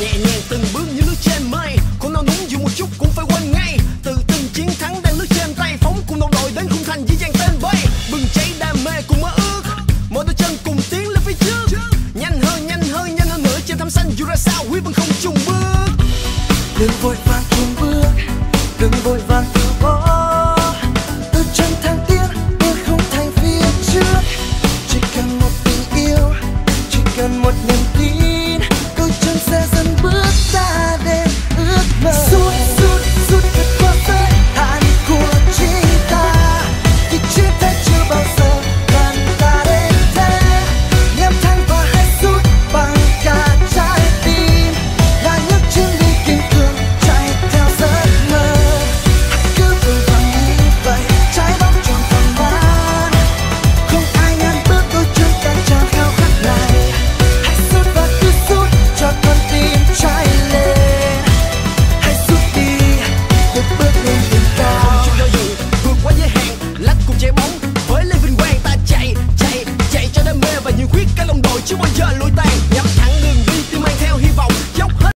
nhẹ nhàng từng bước như lướt trên mây. Không nào núng dù một chút cũng phải quên ngay. Tự tin chiến thắng đang lướt trên tay phóng cùng đồng đội đến khung thành dĩ dàng tên bay. Bừng cháy đam mê cùng mơ ước. Mỗi đôi chân cùng tiến lên phía trước. Nhanh hơn nhanh hơn nhanh hơn nữa. Trên thảm xanh dù ra sao quý vẫn không chung bước. Đừng vội vàng chùn bước. Đừng vội vàng từ bỏ. Từ chân thang tiến, bước không thành phía trước. Chỉ cần một tình yêu, chỉ cần một niềm tin chưa bao giờ lùi tay